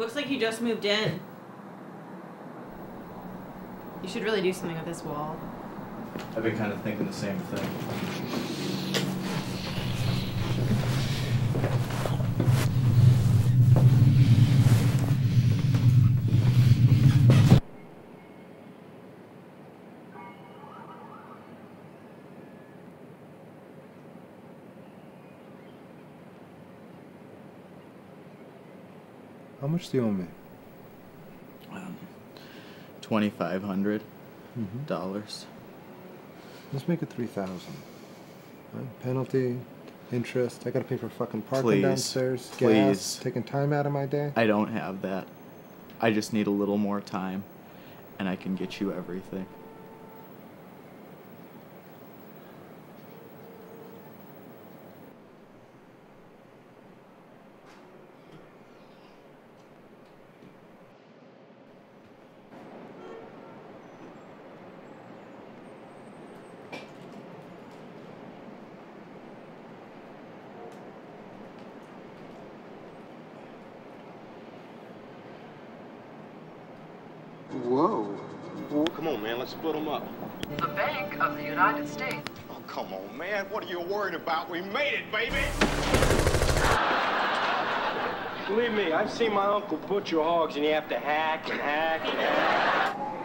Looks like you just moved in. You should really do something with this wall. I've been kind of thinking the same thing. How much do you owe me? Um, Twenty-five hundred Mm-hmm. dollars. Let's make it three thousand. Penalty, interest. I gotta pay for fucking parking Please. downstairs, Please. gas, taking time out of my day. I don't have that. I just need a little more time, and I can get you everything. Whoa. Come on, man. Let's split them up. The Bank of the United States. Oh, come on, man. What are you worried about? We made it, baby. Believe me, I've seen my uncle butcher hogs and you have to hack and hack and hack.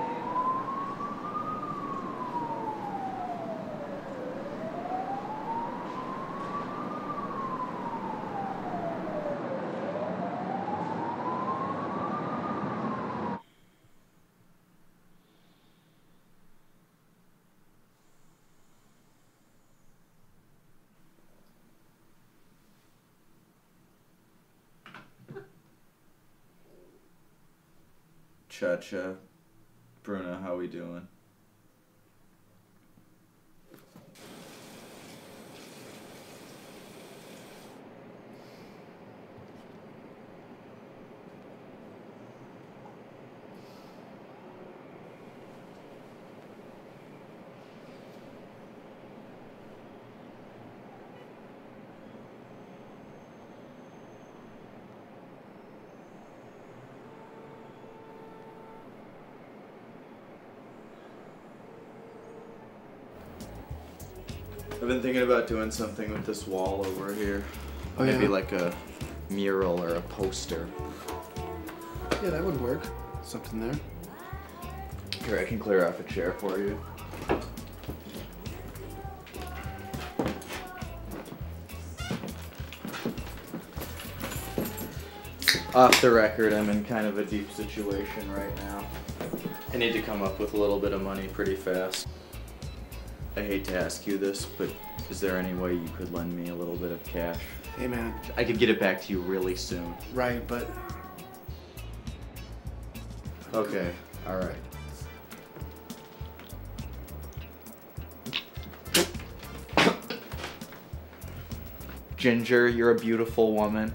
Cha-cha. Bruno, how we doing? I've been thinking about doing something with this wall over here. Oh, Maybe yeah? like a mural or a poster. Yeah, that would work. Something there. Here, I can clear off a chair for you. Off the record, I'm in kind of a deep situation right now. I need to come up with a little bit of money pretty fast. I hate to ask you this, but is there any way you could lend me a little bit of cash? Hey man, I could get it back to you really soon. right, but Okay, alright. Ginger, you're a beautiful woman.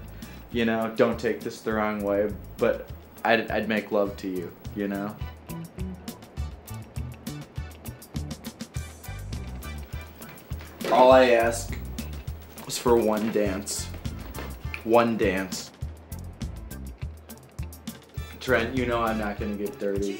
You know, don't take this the wrong way, but I'd, I'd make love to you, you know? All I ask is for one dance. One dance. Trent, you know I'm not gonna get dirty.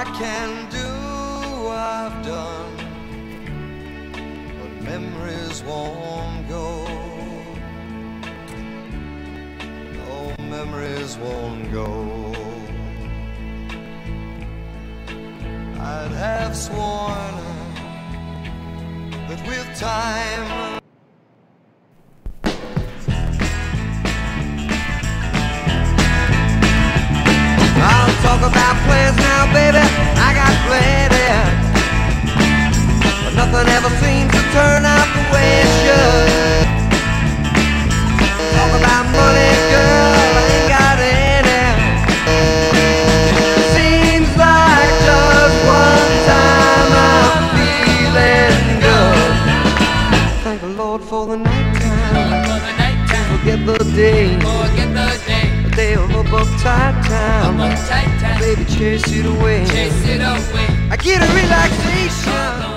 I can do, I've done. But memories won't go. No memories won't go. I'd have sworn that with time. Nighttime. Forget the day. A day of a uptight time. Baby, chase it away. I get a relax